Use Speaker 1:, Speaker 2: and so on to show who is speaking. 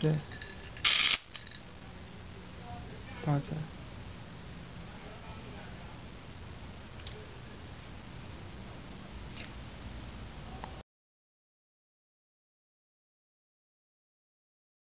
Speaker 1: 四，八三。